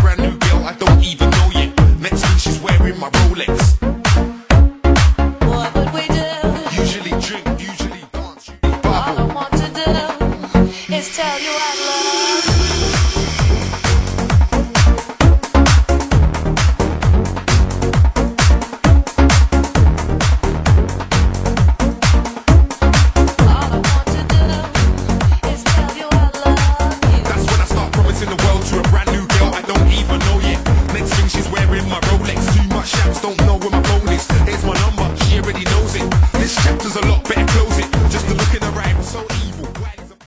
brand new girl I don't even know yet. Next thing she's wearing my Rolex. What would we do? Usually drink, usually All I want to do is tell you I love. You to a brand new don't know where my phone is.